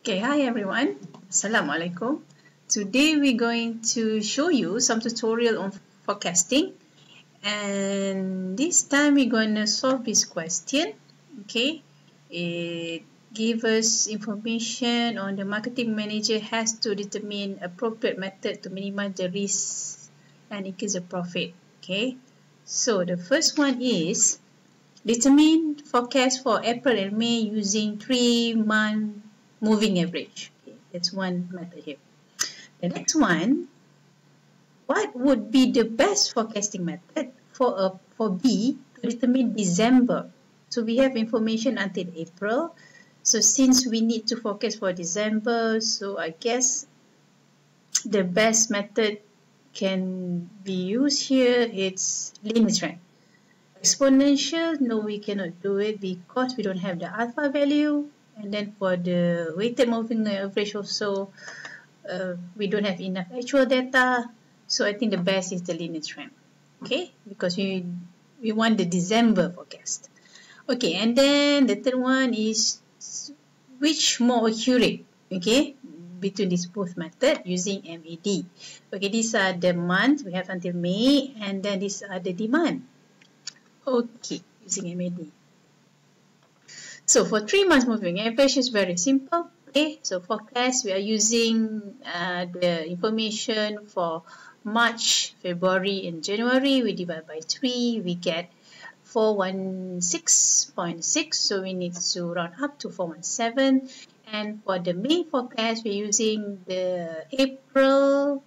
Okay, hi everyone. Assalamualaikum. Today we're going to show you some tutorial on forecasting and this time we're going to solve this question. Okay, it gives us information on the marketing manager has to determine appropriate method to minimize the risk and increase the profit. Okay, so the first one is determine forecast for April and May using three month moving average. Okay, that's one method here. The next one, what would be the best forecasting method for a for B to determine December? So we have information until April. So since we need to forecast for December, so I guess the best method can be used here. It's linear trend. Exponential, no, we cannot do it because we don't have the alpha value and then for the weighted moving average also uh, we don't have enough actual data. So I think the best is the linear trend okay? Because we we want the December forecast. Okay and then the third one is which more accurate okay between these both method using MAD okay these are the month we have until May and then these are the demand. Okay using MAD so for three months moving average is very simple. Okay, so forecast we are using uh, the information for March, February and January. We divide by 3, we get 416.6. So we need to round up to 417. And for the main forecast, we're using the April,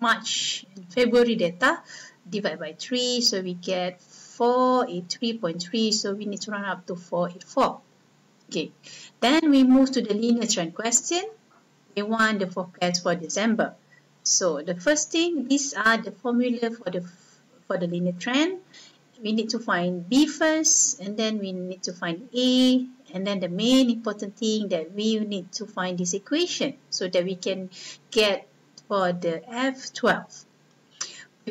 March and February data. Divide by 3, so we get 483.3. So we need to round up to 484. Okay, then we move to the linear trend question. We want the forecast for December. So the first thing, these are the formula for the for the linear trend. We need to find B first, and then we need to find A, and then the main important thing that we need to find this equation so that we can get for the F12.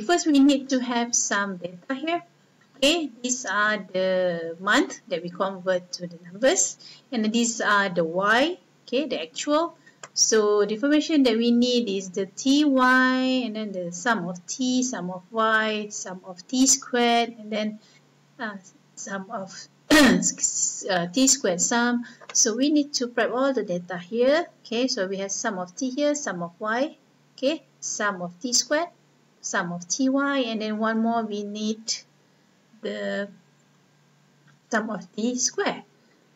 First, we need to have some data here. Okay, these are the month that we convert to the numbers and these are the y, okay, the actual. So the information that we need is the ty and then the sum of t, sum of y, sum of t squared and then uh, sum of uh, t squared sum. So we need to prep all the data here. Okay, so we have sum of t here, sum of y, okay, sum of t squared, sum of ty and then one more we need the sum of t square.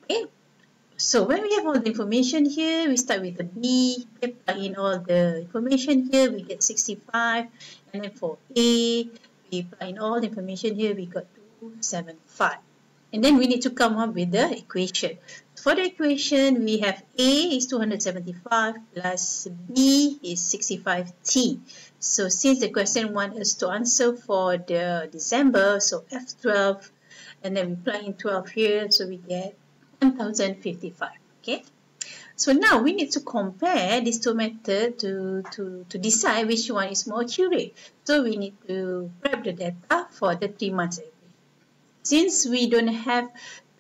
Okay. So when we have all the information here, we start with the B, plug in all the information here, we get 65. And then for A, we plug in all the information here, we got 275. And then we need to come up with the equation. For the equation, we have A is 275 plus B is 65T. So since the question wants us to answer for the December, so F12, and then we plug in 12 here, so we get 1055. Okay. So now we need to compare these two methods to, to, to decide which one is more accurate. So we need to prep the data for the three months since we don't have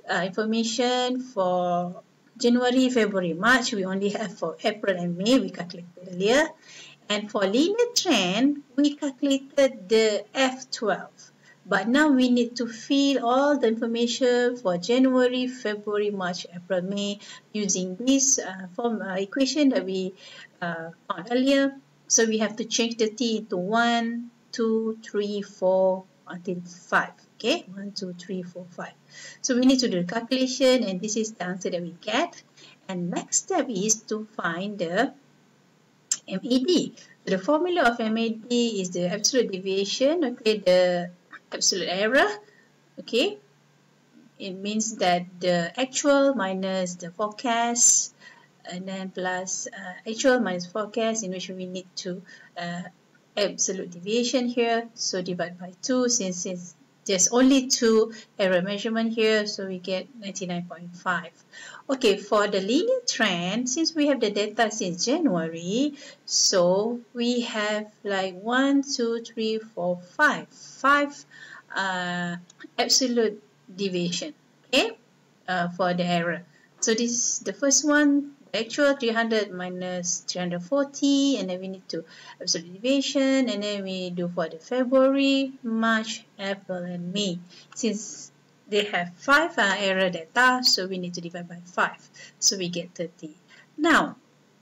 uh, information for January, February, March, we only have for April and May, we calculated earlier. And for linear trend, we calculated the F12. But now we need to fill all the information for January, February, March, April, May using this uh, form uh, equation that we uh, found earlier. So we have to change the t into 1, 2, 3, 4 until 5. Okay, 1, 2, 3, 4, 5. So we need to do the calculation and this is the answer that we get. And next step is to find the MAD. So the formula of MAD is the absolute deviation, okay, the absolute error, okay. It means that the actual minus the forecast and then plus uh, actual minus forecast in which we need to uh, absolute deviation here. So divide by 2 since, since there's only two error measurement here, so we get 99.5. Okay, for the linear trend, since we have the data since January, so we have like 1, 2, 3, 4, 5. 5 uh, absolute deviation, okay, uh, for the error. So this is the first one, actual 300 minus 340 and then we need to absolute deviation and then we do for the February, March, April and May. Since they have 5 uh, error data so we need to divide by 5 so we get 30. Now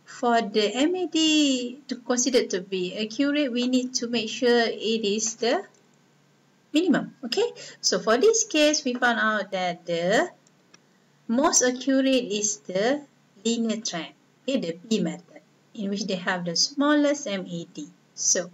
for the MAD to consider to be accurate we need to make sure it is the minimum okay so for this case we found out that the most accurate is the linear trend, okay, the B method, in which they have the smallest MAD. So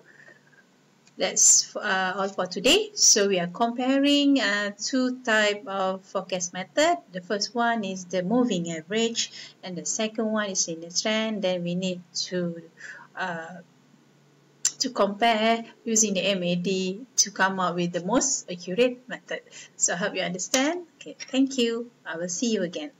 that's uh, all for today. So we are comparing uh, two type of forecast method. The first one is the moving average, and the second one is in the trend. Then we need to uh, to compare using the MAD to come up with the most accurate method. So I hope you understand. Okay, thank you. I will see you again.